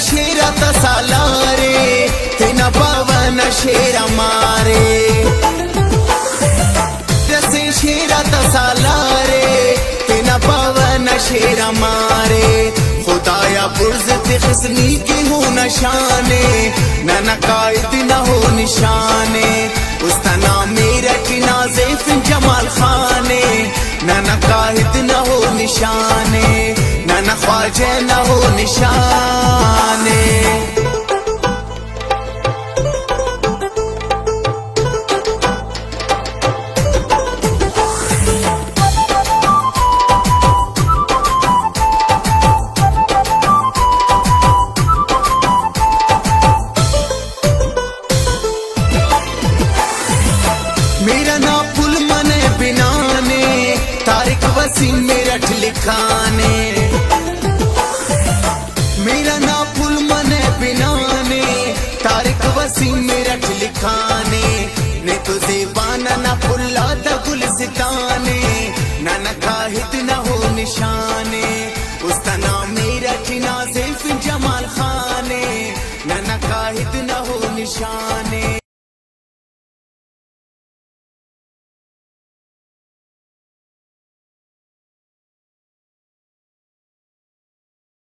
शेरा तसालारे तेना पवन शेरा मारे रसे शेरा तसालारे तेना पवन शेरा मारे खुदाया पुरजत खसनी की हो नशाने न नकायद न हो निशाने उसका नाम मेरा की नाजेफ जमाल खाने न नकायद न हो निशाने न न ख्वाजे न हो निशाने। मेरा ना पुल मने बिनाने तारिक वसीम मेरठ लिखाने। तारिक मेरा लिखाने ने तुझे बाना ना फुल्ला दा गुल सिताने ना न काहिद न हो निशाने। उसका नाम मेरा की सिर्फ़ जमाल खाने ना न काहित न हो निशाने।